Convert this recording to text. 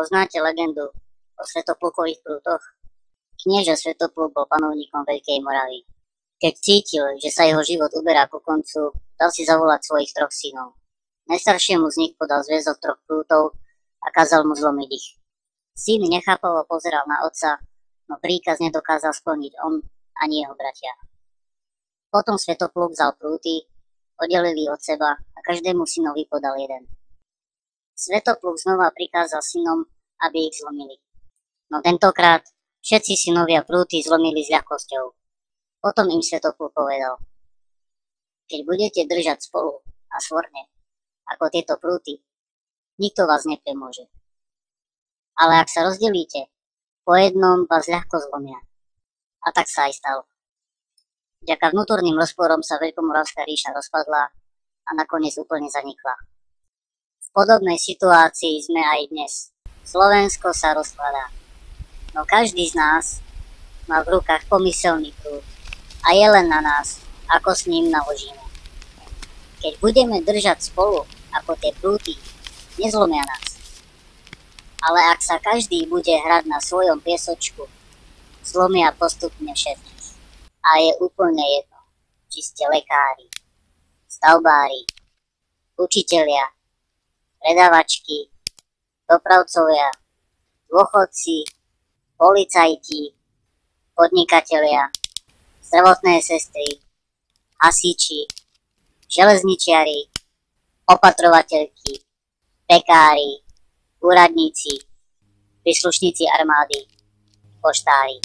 Poznáte legendu o svetoplukových prútoch? Knieža Svetopluk bol panovníkom Veľkej Moravy. Keď cítil, že sa jeho život uberá ku koncu, dal si zavolať svojich troch synov. Najstaršiemu z nich podal zväzok troch prútov a kázal mu zlomiť ich. Syn nechápavo pozeral na otca, no príkaz nedokázal splniť on ani jeho bratia. Potom Svetopluk vzal prúty, oddelili od seba a každému synovi podal jeden. Svetopluk znova prikázal synom, aby ich zlomili. No tentokrát všetci synovia prúty zlomili s ľahkosťou. Potom im Svetopluk povedal. Keď budete držať spolu a svorne, ako tieto prúty, nikto vás nepremôže. Ale ak sa rozdelíte, po jednom vás ľahko zlomia. A tak sa aj stalo. Vďaka vnútorným rozporom sa Veľkomoravská ríša rozpadla a nakoniec úplne zanikla podobnej situácii sme aj dnes. Slovensko sa rozkladá. No každý z nás má v rukách pomyselný prúd a je len na nás, ako s ním naložíme. Keď budeme držať spolu ako tie prúty, nezlomia nás. Ale ak sa každý bude hrať na svojom piesočku, zlomia postupne všetkých. A je úplne jedno, či ste lekári, stavbári, učitelia, predavačky, dopravcovia, dôchodci, policajti, podnikatelia, zdravotné sestry, hasiči, železničiari, opatrovateľky, pekári, úradníci, príslušníci armády, poštári.